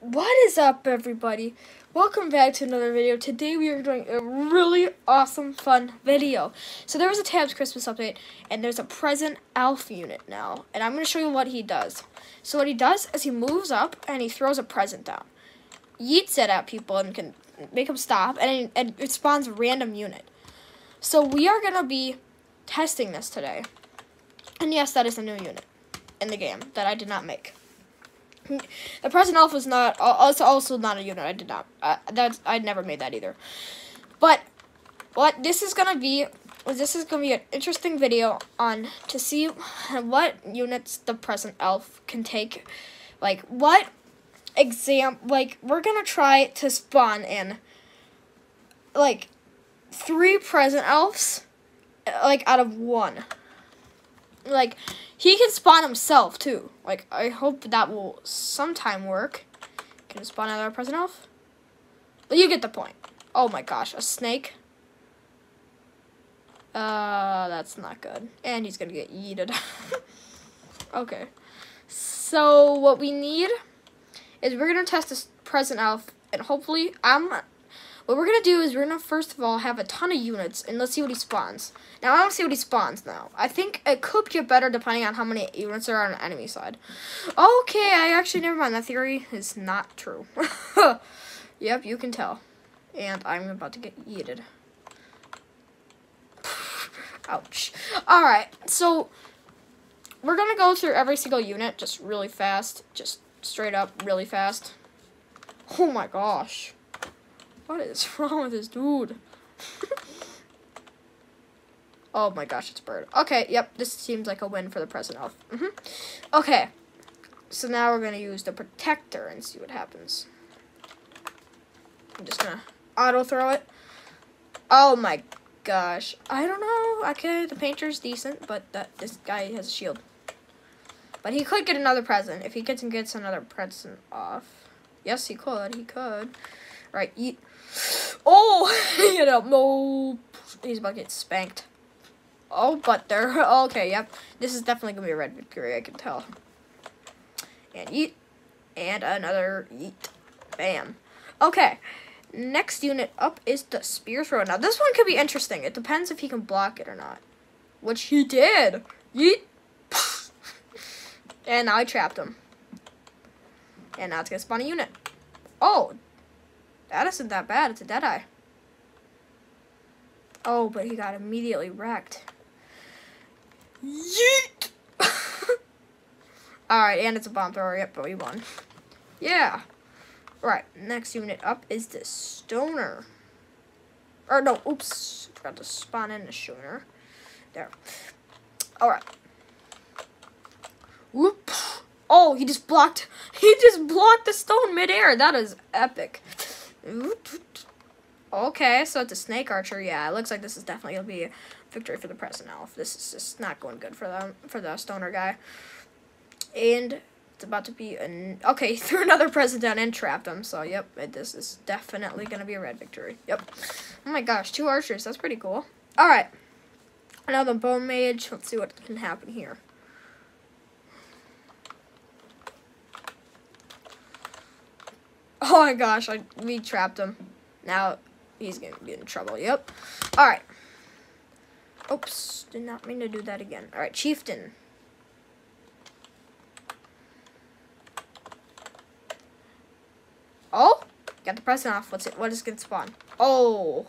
What is up, everybody? Welcome back to another video. Today we are doing a really awesome, fun video. So there was a Tabs Christmas update, and there's a present Elf unit now. And I'm going to show you what he does. So what he does is he moves up, and he throws a present down. Yeets it at people and can make them stop, and, and it spawns a random unit. So we are going to be testing this today. And yes, that is a new unit in the game that I did not make. The present elf is not also also not a unit. I did not. Uh, that's I never made that either. But what this is gonna be this is gonna be an interesting video on to see what units the present elf can take. Like what exam like we're gonna try to spawn in like three present elves like out of one like he can spawn himself too. Like I hope that will sometime work. Can spawn another present elf? But you get the point. Oh my gosh, a snake. Uh, that's not good. And he's gonna get yeeted. okay. So what we need is we're gonna test this present elf, and hopefully I'm what we're going to do is we're going to first of all have a ton of units, and let's see what he spawns. Now, I don't see what he spawns now. I think it could get better depending on how many units are on the enemy side. Okay, I actually, never mind. That theory is not true. yep, you can tell. And I'm about to get yeeted. Ouch. Alright, so we're going to go through every single unit just really fast. Just straight up really fast. Oh my gosh. What is wrong with this dude? oh my gosh, it's a bird. Okay, yep, this seems like a win for the present elf. Mm -hmm. Okay, so now we're to use the protector and see what happens. I'm just to auto throw it. Oh my gosh. I don't know. Okay, the painter's decent, but that this guy has a shield. But he could get another present if he gets and gets another present off. Yes, he could. He could. Right. Oh, you know, no. He's about to get spanked. Oh, but they're okay. Yep, this is definitely gonna be a red victory. I can tell. And eat, and another eat. Bam. Okay. Next unit up is the spear throw. Now this one could be interesting. It depends if he can block it or not. Which he did. Yeet. and now I trapped him. And now it's gonna spawn a unit. Oh, that isn't that bad. It's a Deadeye. Oh, but he got immediately wrecked. Yeet! Alright, and it's a bomb thrower. Yep, but we won. Yeah. Right, next unit up is the Stoner. Or no, oops. Forgot to spawn in the Stoner. There. Alright. Whoop. Oh, he just blocked. He just blocked the stone midair. That is epic. Okay, so it's a snake archer. Yeah, it looks like this is definitely gonna be a victory for the present elf. This is just not going good for them for the stoner guy. And it's about to be an okay. Threw another present down and trapped him. So yep, it, this is definitely gonna be a red victory. Yep. Oh my gosh, two archers. That's pretty cool. All right. Now the bone mage. Let's see what can happen here. Oh my gosh, I we trapped him. Now he's gonna be in trouble. Yep. Alright. Oops, did not mean to do that again. Alright, Chieftain. Oh, got the present off. What's it? What is gonna spawn? Oh,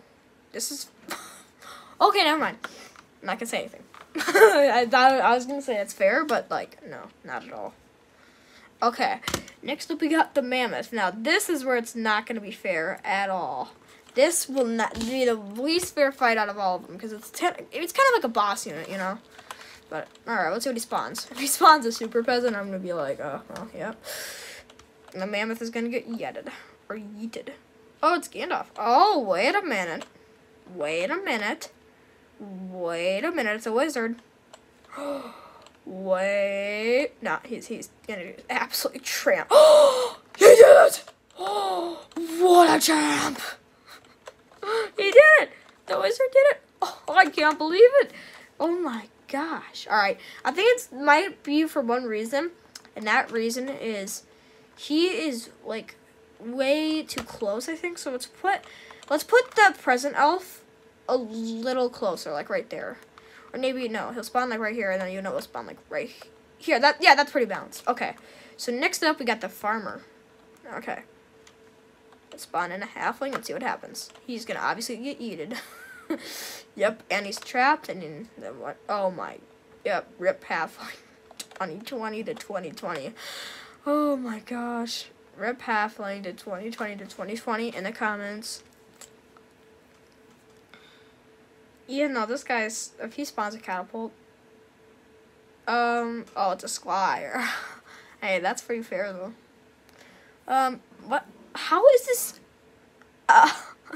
this is. okay, never mind. I'm not gonna say anything. I thought I was gonna say it's fair, but like, no, not at all. Okay, next up we got the mammoth. Now this is where it's not going to be fair at all. This will not be the least fair fight out of all of them because it's ten. it's kind of like a boss unit, you know. But all right, let's see what he spawns. If he spawns a super peasant, I'm gonna be like, oh, well, yep. The mammoth is gonna get yeeted or yeeted. Oh, it's Gandalf. Oh, wait a minute. Wait a minute. Wait a minute. It's a wizard. Oh, Wait. No, he's he's gonna absolutely tramp. Oh, he did it! Oh, what a champ! he did it! The wizard did it! Oh, I can't believe it! Oh my gosh. Alright, I think it might be for one reason, and that reason is he is like way too close, I think. So let's put let's put the present elf a little closer, like right there. Or maybe no, he'll spawn like right here, and then you know he'll spawn like right here. That yeah, that's pretty balanced. Okay. So next up we got the farmer. Okay. Let's spawn in a halfling and see what happens. He's gonna obviously get eaten. yep, and he's trapped and then what oh my yep, rip halfling. 2020 to 2020. Oh my gosh. Rip halfling to 2020 to 2020 in the comments. Yeah, no, this guy's, if he spawns a catapult, um, oh, it's a squire. hey, that's pretty fair, though. Um, what, how is this, uh,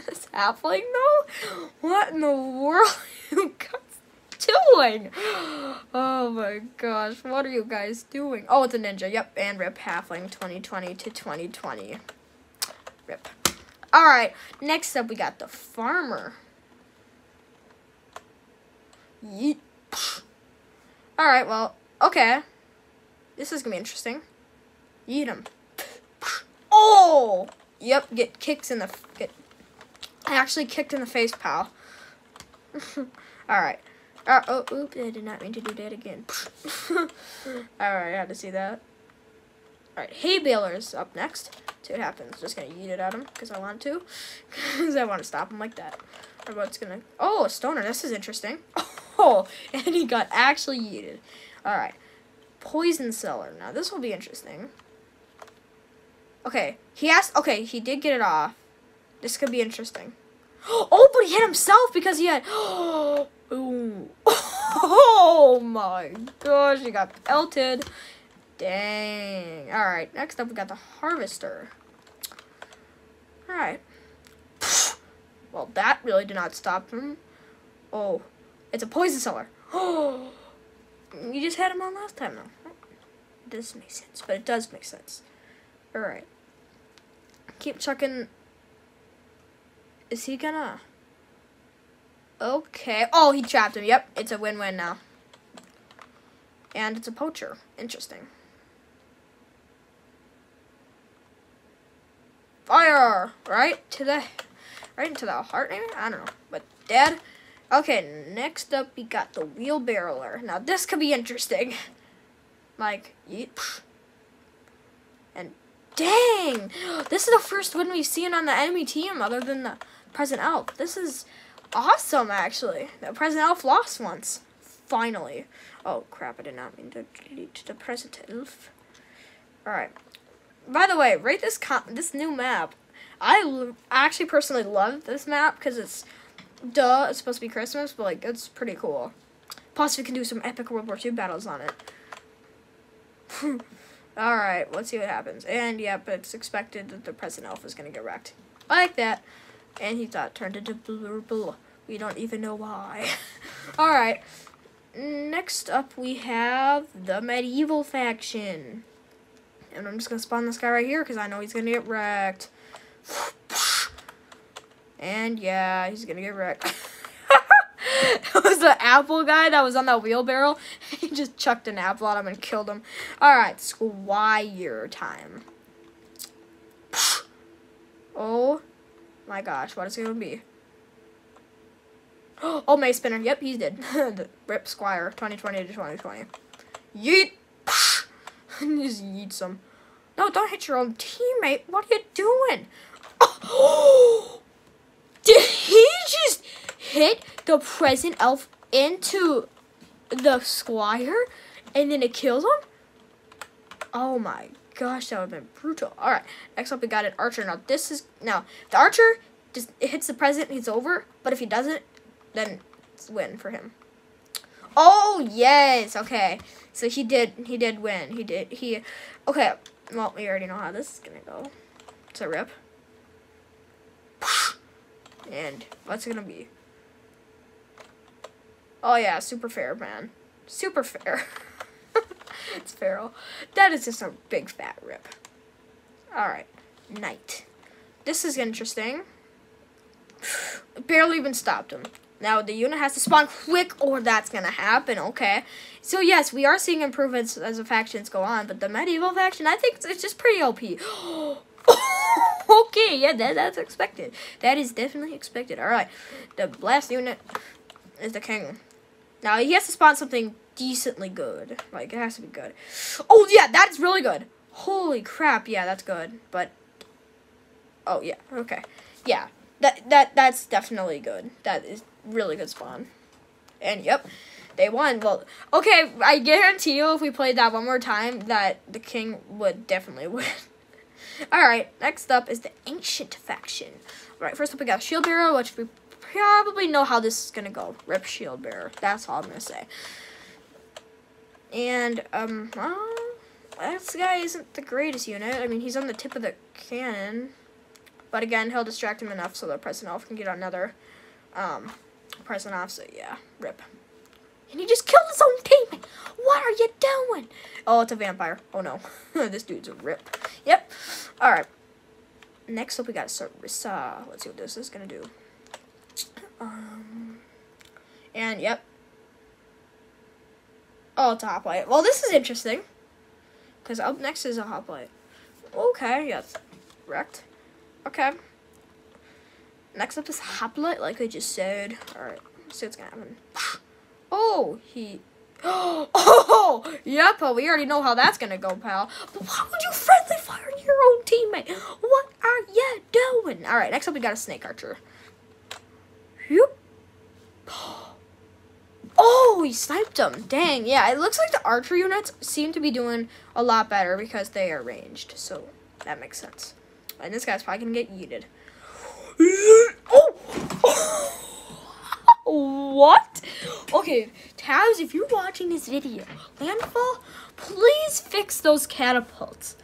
this halfling, though? What in the world you guys doing? Oh my gosh, what are you guys doing? Oh, it's a ninja, yep, and rip halfling 2020 to 2020. Rip. Alright, next up we got the farmer. Yeet. Alright, well, okay. This is gonna be interesting. Yeet him. Oh! Yep, get kicks in the... Get, I actually kicked in the face, pal. Alright. Uh, oh, oops, I did not mean to do that again. Alright, I had to see that. Alright, hay balers up next. See what happens. Just gonna eat it at him because I want to. Because I want to stop him like that. Or what's gonna... Oh, a stoner. This is interesting. Oh, and he got actually yeeted. Alright. Potion Seller. Now, this will be interesting. Okay, he asked... Okay, he did get it off. This could be interesting. Oh, but he hit himself because he had... Ooh. Oh my gosh, he got pelted. Dang. Alright, next up we got the harvester. Alright. Well, that really did not stop him. Oh, it's a potion seller. Oh, you just had him on last time, though. It doesn't make sense, but it does make sense. Alright. Keep chucking. Is he gonna... Okay. Oh, he trapped him. Yep, it's a win-win now. And it's a poacher. Interesting. Fire! Right to the, right into the heart. Maybe I don't know, but dead. Okay, next up we got the wheelbarrower. Now this could be interesting. Like, and dang, this is the first one we've seen on the enemy team other than the present elf. This is awesome, actually. The present elf lost once. Finally. Oh, crap, I did not mean to delete the present elf. Alright. By the way, rate this this new map. I actually personally love this map because it's, duh, it's supposed to be Christmas, but, like, it's pretty cool. Plus, we can do some epic World War II battles on it. Alright, let's see what happens. And, yep, it's expected that the present elf is to get wrecked. I like that. And he thought turned into blue. We don't even know why. Alright. Next up, we have the medieval faction. And I'm just to spawn this guy right here because I know he's to get wrecked. And yeah, he's to get wrecked. it was the apple guy that was on that wheelbarrow. he just chucked an apple at him and killed him. Alright, squire time. oh my gosh, what is it to be? Oh, Mace Spinner. Yep, he's dead. Rip Squire, 2020 to 2020. Yeet! Just yeet some. No, don't hit your own teammate. What are you doing? Oh! Hit the present elf into the squire and then it kills him? Oh my gosh, that would have been brutal. Alright, next up we got an archer. Now this is now the archer just it hits the present, he's over. But if he doesn't, then it's win for him. Oh yes, okay. So he did he did win. He did he okay. Well, we already know how this is gonna go. It's a rip. And what's it gonna be? Oh yeah, super fair, man. Super fair. it's feral. That is just a big fat rip. Alright. Knight. This is interesting. Barely even stopped him. Now, the unit has to spawn quick or that's to happen, okay? So, yes, we are seeing improvements as the factions go on, but the medieval faction, I think it's just pretty OP. okay, yeah, that, that's expected. That is definitely expected. All right, the last unit is the king. Now he has to spawn something decently good. Like it has to be good. Oh yeah, that's really good. Holy crap, yeah, that's good. But oh yeah, okay, yeah, that that that's definitely good. That is really good spawn. And yep, they won. Well, okay, I guarantee you, if we played that one more time, that the king would definitely win. All right, next up is the ancient faction. All right, first up we got shield bearer, which we probably know how this is gonna go. Rip shield bearer. That's all I'm gonna say. And um, well, this guy isn't the greatest unit. I mean, he's on the tip of the cannon, but again, he'll distract him enough so the President Elf can get another um, President Elf. So yeah, rip. And he just killed his own teammate. What are you doing? Oh, it's a vampire. Oh no, this dude's a rip. Yep. All right. Next up, we got Sarissa. Let's see what this is gonna do. Um, and yep. Oh, it's a hoplite. Well, this is interesting. Because up next is a hoplite. Okay, yes. Wrecked. Okay. Next up is hoplite, like I just said. Alright, see what's gonna happen. Oh, he... Oh, yep, well, we already know how that's gonna go, pal. But why would you friendly fire your own teammate? What are you doing? Alright, next up we got a snake archer. Oh, he sniped him. Dang, yeah, it looks like the archer units seem to be doing a lot better because they are ranged. So, that makes sense. And this guy's probably going to get yeeted. Oh! what? Okay, Tabs, if you're watching this video, Landfall, please fix those catapults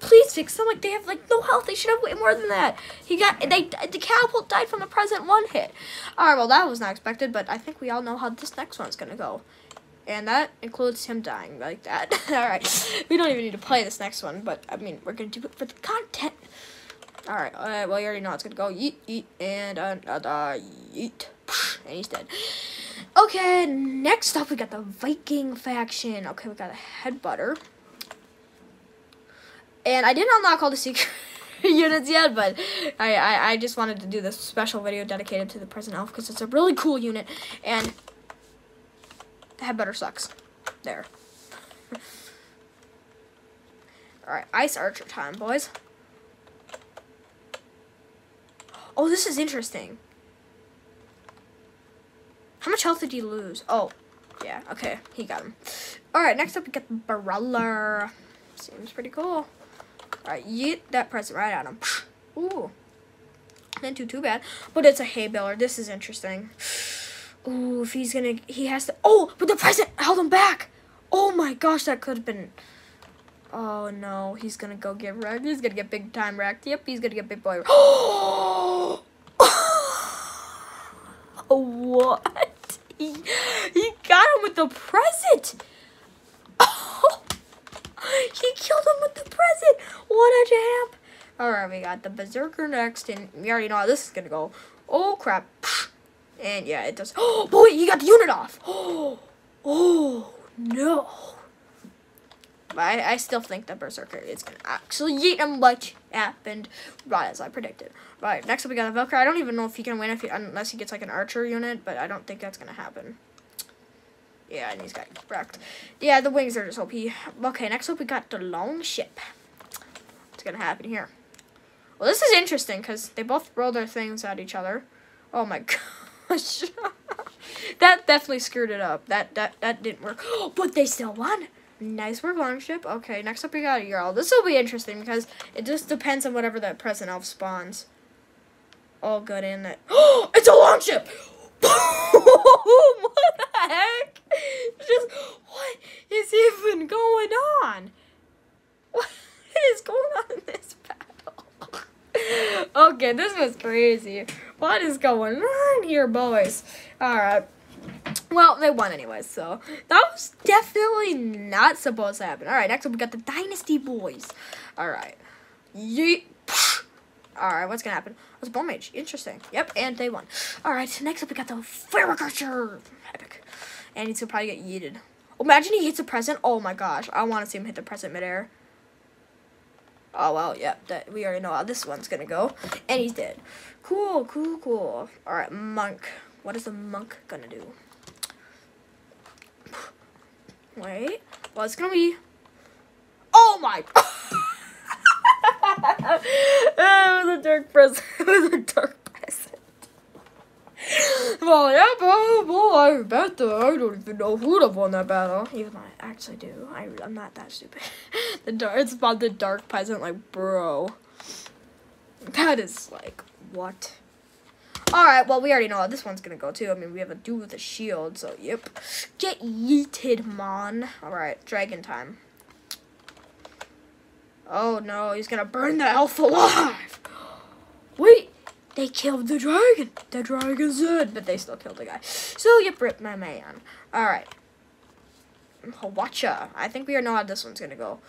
please fix them. Like they have like no health. They should have way more than that. He got they the catapult died from the present one hit. All right, well that was not expected, but I think we all know how this next one's gonna go. And that includes him dying like that. all right, we don't even need to play this next one, but I mean we're gonna do it for the content. All right, uh, well you already know it's gonna go. Yeet, yeet, and uh, yeet, and he's dead. Okay, next up we got the Viking faction. Okay, we got a headbutter. And I didn't unlock all the secret units yet, but I, I, I, just wanted to do this special video dedicated to the Present Elf because it's a really cool unit. And Headbutter sucks. There. Alright, Ice Archer time, boys. Oh, this is interesting. How much health did he lose? Oh, yeah, okay, he got him. Alright, next up we got the Brawler. Seems pretty cool. Alright, yeet that present right at him. Ooh. Didn't do too bad. But it's a hay baler. This is interesting. Ooh, if he's gonna... He has to... Oh, but the present held him back. Oh my gosh, that could have been... Oh no, he's gonna go get wrecked. He's gonna get big time wrecked. Yep, he's gonna get big boy. Oh! what? He, he got him with the present. He killed him with the present. What a champ. Alright, we got the Berserker next, and we already know how this is going to go. Oh, crap. And yeah, it does. Oh, boy, he got the unit off. Oh, oh no. But I, I still think the Berserker is going to actually eat him like happened right as I predicted. Right, next up we got the Valkyrie. I don't even know if he can win if he, unless he gets like an archer unit, but I don't think that's going to happen. Yeah, and he's got wrecked. Yeah, the wings are just OP. Okay, next up we got the long ship. What's gonna happen here? Well, this is interesting because they both roll their things at each other. Oh my gosh. that definitely screwed it up. That that that didn't work. But they still won. Nice work, Longship. Okay, next up we got a Jarl. This will be interesting because it just depends on whatever that present elf spawns. All good in it. Oh, it's a Longship! what the heck? Just what is even going on? What is going on in this battle? okay, this was crazy. What is going on here, boys? Alright. Well, they won anyways, so that was definitely not supposed to happen. Alright, next up we got the Dynasty Boys. Alright. Yeet. Alright, what's gonna happen? It's Bone Mage. Interesting. Yep, and they won. Alright, next up we got the Fire Archer. Epic. And he's gonna probably get yeeted. Imagine he hits a present. Oh my gosh. I want to see him hit the present midair. Oh, well, yep, that we already know how this one's gonna go. And he's dead. Cool, cool, cool. Alright, monk. What is a monk gonna do? Wait. Well, it's gonna be... Oh my... it was a dark present. It was a dark present. well, yeah, oh, but, well, I bet that I don't even know who'd have won that battle. Even though I actually do. I, I'm not that stupid. the dark, it's about the dark present, like, bro. That is, like, what? Alright, well, we already know how this one's gonna go, too. I mean, we have a dude with a shield, so, yep. Get yeeted, mon. Alright, dragon time. Oh, no, he's gonna burn the elf alive. Wait, they killed the dragon. The dragon's dead, but they still killed the guy. So, yep, rip my man. Alright. Oh, Hwacha. I think we already know how this one's gonna go.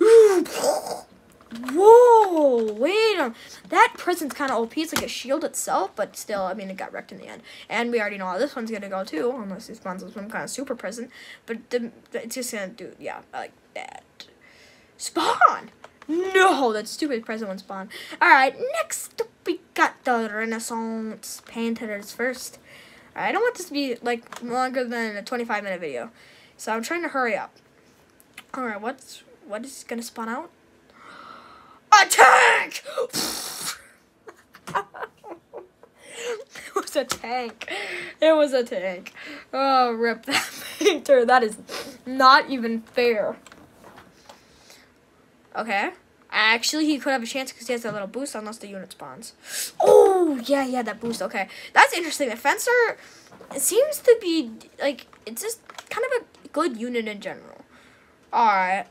Whoa, wait a That present's kind of OP. It's like a shield itself, but still, I mean, it got wrecked in the end. And we already know how this one's going to go, too, unless he spawns some kind of super present. But the, it's just going to do, yeah, like that. Spawn! No, that stupid present one spawn. Alright, next we got the Renaissance Panthers first. I don't want this to be, like, longer than a 25 minute video. So I'm trying to hurry up. Alright, what's, what is to spawn out? A tank! it was a tank. It was a tank. Oh, rip that painter. That is not even fair. Okay. Actually, he could have a chance because he has that little boost unless the unit spawns. Oh, yeah, yeah, that boost. Okay. That's interesting. The Fencer seems to be, like, it's just kind of a good unit in general. Alright.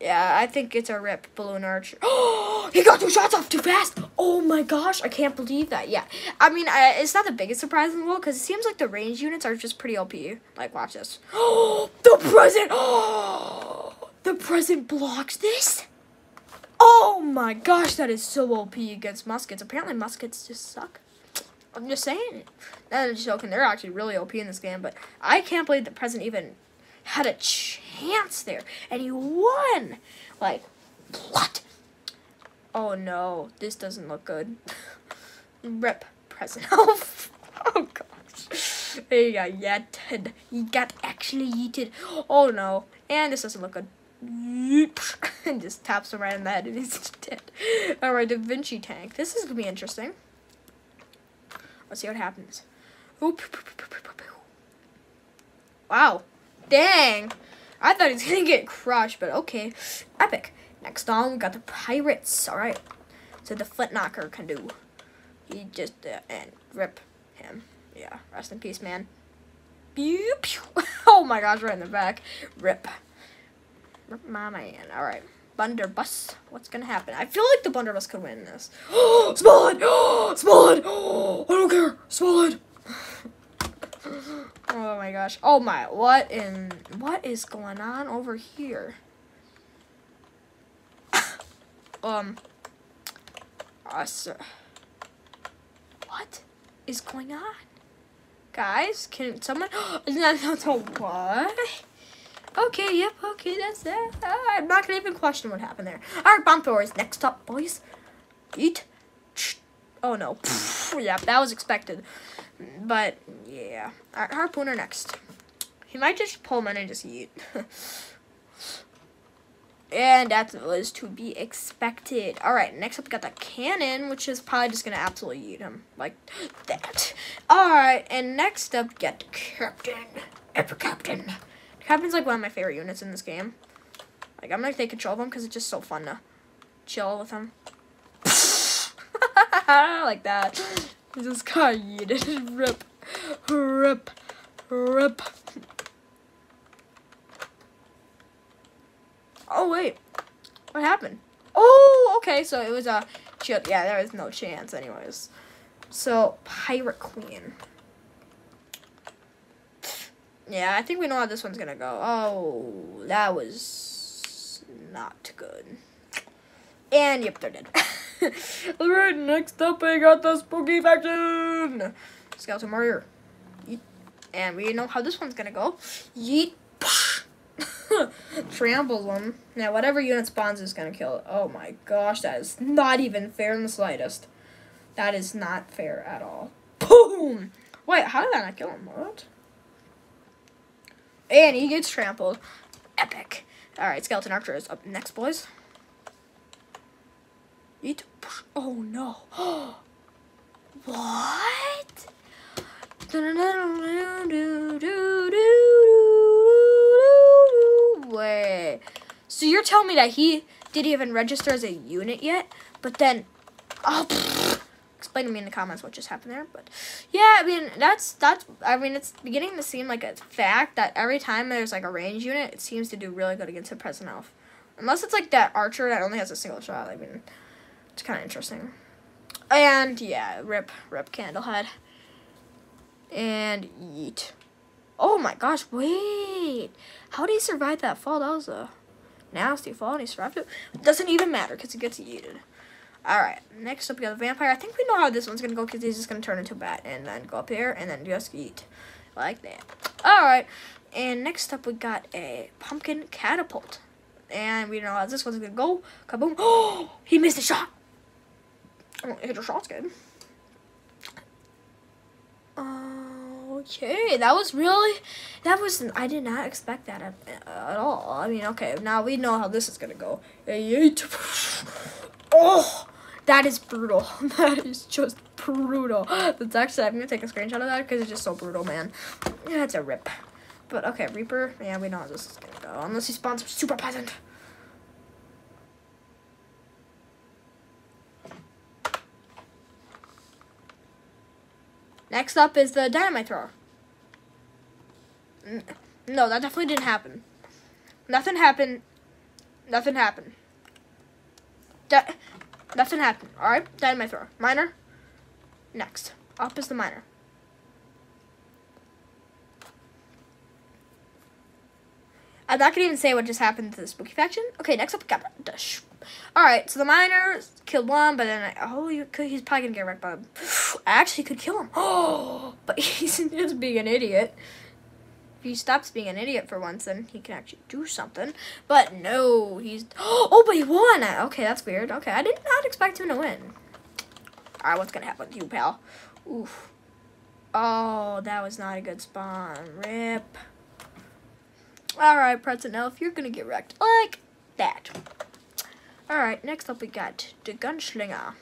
Yeah, I think it's a rip balloon archer. Oh, he got two shots off too fast. Oh my gosh, I can't believe that. Yeah, I mean, I, it's not the biggest surprise in the world because it seems like the range units are just pretty OP. Like, watch this. Oh, the present. Oh, the present blocks this. Oh my gosh, that is so OP against muskets. Apparently, muskets just suck. I'm just saying. Not just joking. They're actually really OP in this game, but I can't believe the president even had a chance there, and he won. Like, what? Oh no, this doesn't look good. Rip present oh gosh. He got yeeted. He got actually yeeted. Oh no. And this doesn't look good. and just taps him right in the head and he's dead. Alright, Da Vinci tank. This is gonna be interesting. Let's see what happens. Oop. Wow. Dang. I thought he was going to get crushed, but okay. Epic. Next on, we got the Pirates. All right. So the Foot Knocker can do. He just, uh, and rip him. Yeah, rest in peace, man. Oh my gosh, right in the back. Rip. My man. All right. Blunderbuss. What's gonna happen? I feel like the Blunderbuss could win this. Oh, Smallhead! Oh! Oh, I don't care. Smallhead. Oh my gosh. Oh my, what in, what is going on over here? um, us, uh, what is going on? Guys, can someone, isn't that, what? Okay, yep, okay, that's that. Uh, I'm not gonna even question what happened there. Alright, bomb throwers, next up, boys. Eat. Oh no. yeah, that was expected. But, yeah. Alright, Harpooner next. He might just pull him in and just eat. and that was to be expected. Alright, next up we got the cannon, which is probably just to absolutely eat him. Like that. Alright, and next up, get Captain. Epic Captain. Captain's like one of my favorite units in this game. Like, I'm to take control of him because it's just so fun to chill with him. like that. Just got yeeted. Rip. Rip. Rip. Oh, wait. What happened? Oh, okay. So it was a shield. Yeah, there was no chance anyways. So, Pirate Queen. Yeah, I think we know how this one's gonna go. Oh, that was not good. And, yep, they're dead. Alright, next up I got the spooky faction. Skeleton Warrior. Yeet. And we know how this one's gonna go. Yeet. Them. Now, whatever unit spawns is to kill it. Oh my gosh, that is not even fair in the slightest. That is not fair at all. Boom! Wait, how did that not kill him? What? And he gets trampled. Epic. Alright, Skeleton Archer is up next, boys. Eat. Oh no. what? Wait. So you're telling me that he didn't even register as a unit yet, but then, oh, explain to me in the comments what just happened there. But yeah, I mean that's that's I mean it's beginning to seem like a fact that every time there's like a range unit, it seems to do really good against a present elf, unless it's like that archer that only has a single shot. I mean, it's kind of interesting. And yeah, rip rip candlehead. And eat. Oh my gosh, wait. How did he survive that fall? That was a nasty fall and he survived it doesn't even matter because he gets yeeted. Alright, next up we got the vampire. I think we know how this one's to go because he's just to turn into a bat and then go up here and then just eat. Like that. Alright, and next up we got a pumpkin catapult. And we know how this one's to go. Kaboom. Oh, he missed a shot. Oh, hit a shot's good. Okay, that was really, that was, I did not expect that at, at all. I mean, okay, now we know how this is to go. Oh, that is brutal. That is just brutal. That's actually, I'm to take a screenshot of that because it's just so brutal, man. It's a rip. But, okay, Reaper, yeah, we know how this is to go. Unless he spawns super peasant. Next up is the dynamite thrower. No, that definitely didn't happen. Nothing happened. Nothing happened. Nothing happened. Alright, dynamite thrower. Miner. Next. Up is the miner. I'm not gonna even say what just happened to the spooky faction. Okay, next up we got Dush. Alright, so the miner killed one, but then I, oh, he's probably gonna get wrecked by. I actually could kill him. Oh, but he's just being an idiot. If he stops being an idiot for once, then he can actually do something. But no, he's. Oh, but he won. Okay, that's weird. Okay, I did not expect him to win. Alright, what's gonna happen to you, pal? Oof. Oh, that was not a good spawn. Rip. Alright, Present Elf, you're gonna get wrecked like that. Alright, next up we got the Gunslinger.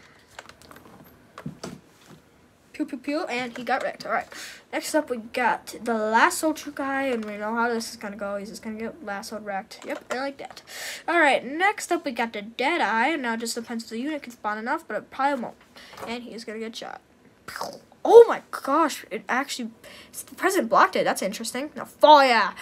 Pew pew pew, and he got wrecked. Alright, next up we got the last Lasso guy, and we know how this is gonna go. He's just gonna get lassoed wrecked. Yep, I like that. Alright, next up we got the Deadeye. Now it just depends if the unit can spawn enough, but it probably won't. And he's gonna get shot. Oh my gosh, it actually, the president blocked it. That's interesting. Now, fall yeah.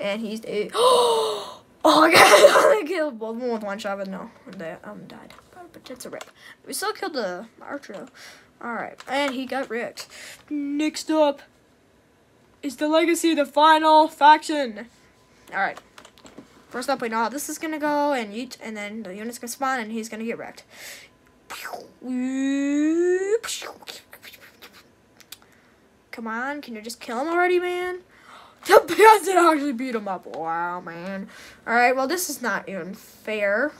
And he's. Oh! Oh my god, I killed them with one shot, but no, they um died. But it's a rip. We still killed the archer. Alright, and he got wrecked. Next up is the legacy, the final faction. Alright. First up, we know how this is gonna go, and and then the unit's gonna spawn, and he's gonna get wrecked. Come on, can you just kill him already, man? The peasant actually beat him up. Wow, man. Alright, well, this is not even fair.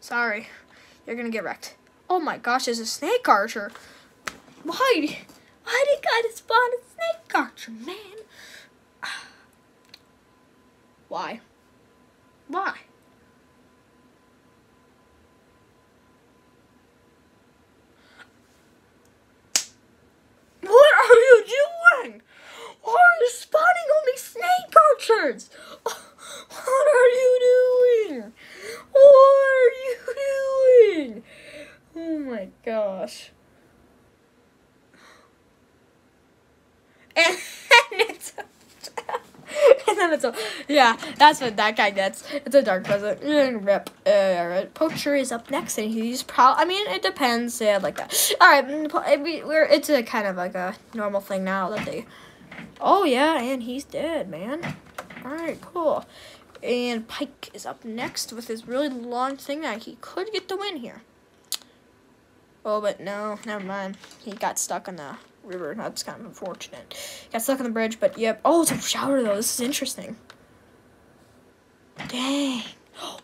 Sorry. You're gonna get wrecked. Oh my gosh, there's a snake archer. Why? Why did God spawn a snake archer, man? Why? Why? birds. What are you doing? What are you doing? Oh my gosh. And, it's a, and then it's a yeah, that's what that guy gets. It's a dark present. Rip. Uh, right. Poacher is up next, and he's probably. I mean, it depends. Yeah, like that. All right, mm, we're it's a kind of like a normal thing now that they. Oh yeah, and he's dead, man. Alright, cool. And Pike is up next with his really long thing that he could get the win here. Oh, but no, never mind. He got stuck on the river. That's kind of unfortunate. Got stuck on the bridge, but yep. Oh, it's a shouter though. This is interesting. Dang.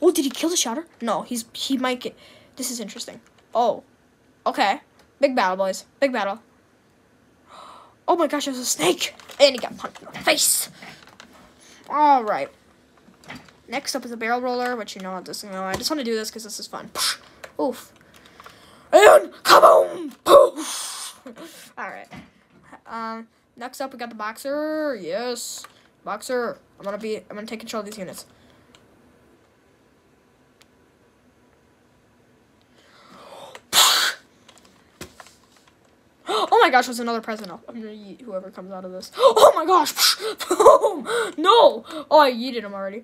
Oh, did he kill the shouter? No, he's he might get. This is interesting. Oh, okay. Big battle, boys. Big battle. Oh my gosh, there's a snake, and he got punched in the face. All right. Next up is a barrel roller, which you know this. You know, I just want to do this because this is fun. Oof. And kaboom! Poof! Alright. Um, next up we got the boxer. Yes. Boxer. I'm gonna be I'm gonna take control of these units. Oh my gosh, there's another present. I'm gonna eat whoever comes out of this. Oh my gosh! no! Oh, I yeeted him already.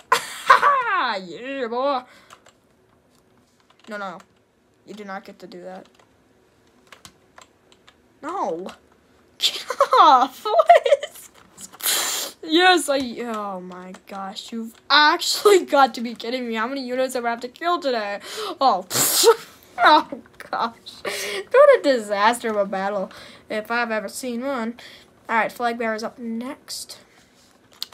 Yeah, boy. No, no. You do not get to do that. No. Get off. What? Yes, I. Oh my gosh. You've actually got to be kidding me. How many units have I have to kill today? Oh. oh gosh. What a disaster of a battle. If I've ever seen one. Alright, Flag Bearer's up next.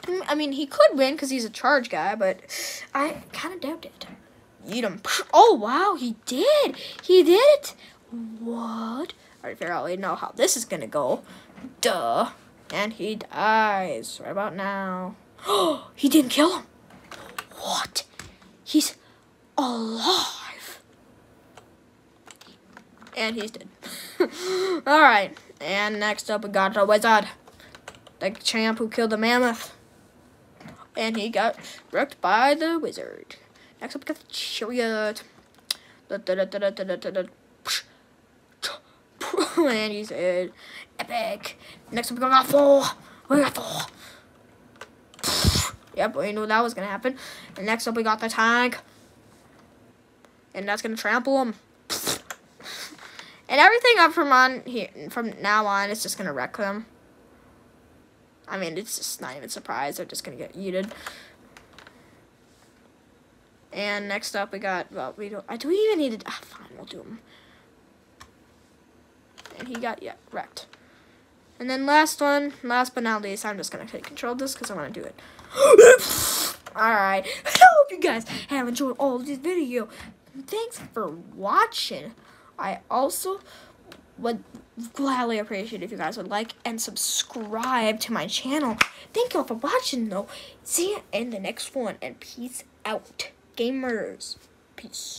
Mm, I mean, he could win because he's a charge guy, but I kind of doubt it. Eat him. Oh, wow, he did. He did it. What? I figure out, we know how this is going to go. Duh. And he dies right about now. Oh, he didn't kill him. What? He's alive. And he's dead. All right. And next up, we got the wizard. The champ who killed the mammoth. And he got wrecked by the wizard. Next up, we got the chariot. and he said, epic. Next up, we got Thor. We got Thor. Yep, we knew that was gonna happen. And next up, we got the tank. And that's gonna trample him. and everything up from on here, from now on, is just gonna wreck them. I mean, it's just not even surprised. They're just gonna get yeeted. And next up, we got, well, we don't, I do we even need to, ah, fine, we'll do him. And he got, yeah, wrecked. And then last one, last but not least, I'm just going to take control of this because I want to do it. Alright, I hope you guys have enjoyed all of this video. Thanks for watching. I also would gladly appreciate if you guys would like and subscribe to my channel. Thank you all for watching, though. See you in the next one, and peace out gamers. Peace.